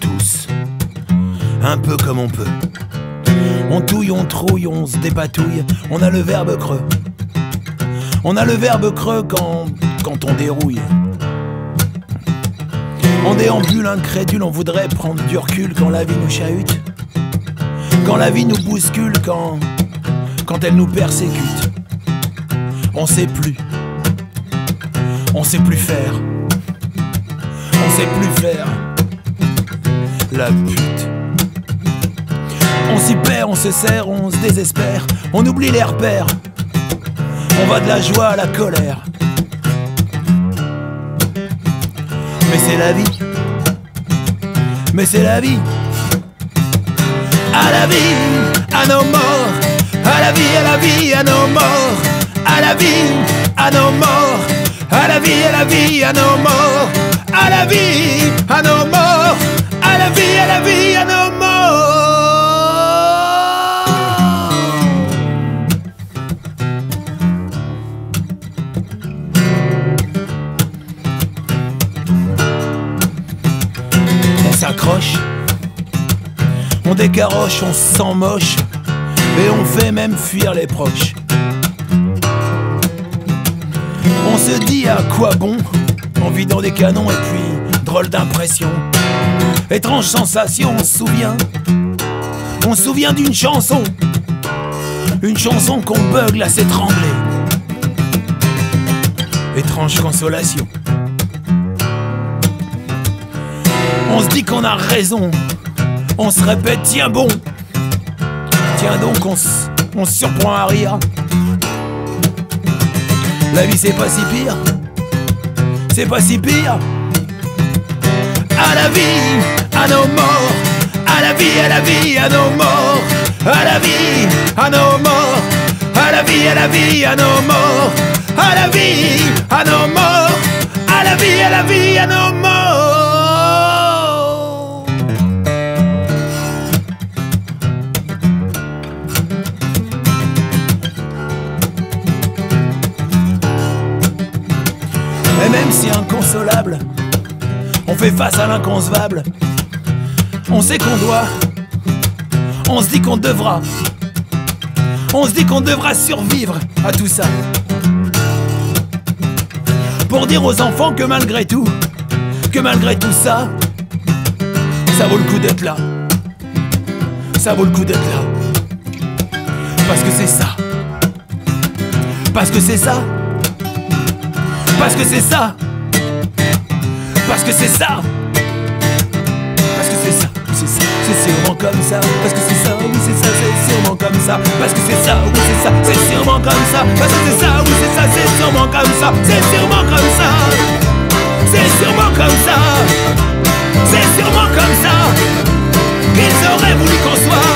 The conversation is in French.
tous un peu comme on peut. On touille, on trouille, on se dépatouille, on a le verbe creux. On a le verbe creux quand, quand on dérouille. On déambule incrédule, on voudrait prendre du recul quand la vie nous chahute. Quand la vie nous bouscule, quand, quand elle nous persécute. On sait plus. On sait plus faire. On sait plus faire. La pute. On s'y perd, on se serre, on se désespère. On oublie les repères. On va de la joie à la colère. Mais c'est la vie. Mais c'est la vie. À la vie, à nos morts. À la vie, à la vie, à nos morts. À la vie, à nos morts. À la vie, à la vie, à nos morts. À la vie, à nos morts. À la vie, à la vie, à nos morts. On s'accroche, on décaroche, on se sent moche, et on fait même fuir les proches. Se dit à quoi bon, en vidant des canons et puis drôle d'impression. Étrange sensation, on se souvient, on se souvient d'une chanson, une chanson qu'on bugle à s'étrangler. Étrange consolation. On se dit qu'on a raison. On se répète, tiens bon. Tiens donc, on se surprend à rire. La vie, c'est pas si pire. C'est pas si pire. À la vie, à nos morts. À la vie, à la vie, à nos morts. À la vie, à nos morts. À la vie, à la vie, à nos morts. À la vie, à nos morts. À la vie, à la vie, à nos morts. Même si inconsolable, on fait face à l'inconcevable. On sait qu'on doit, on se dit qu'on devra, on se dit qu'on devra survivre à tout ça. Pour dire aux enfants que malgré tout, que malgré tout ça, ça vaut le coup d'être là. Ça vaut le coup d'être là. Parce que c'est ça. Parce que c'est ça. Parce que c'est ça. Parce que c'est ça. Parce que c'est ça. C'est ça. C'est sûrement comme ça. Parce que c'est ça. Oui, c'est ça. C'est sûrement comme ça. Parce que c'est ça. Oui, c'est ça. C'est sûrement comme ça. Parce que c'est ça. Oui, c'est ça. C'est sûrement comme ça. C'est sûrement comme ça. C'est sûrement comme ça. C'est sûrement comme ça. Qu'ils auraient voulu qu'on soit.